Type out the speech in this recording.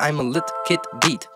I'm a lit kid beat.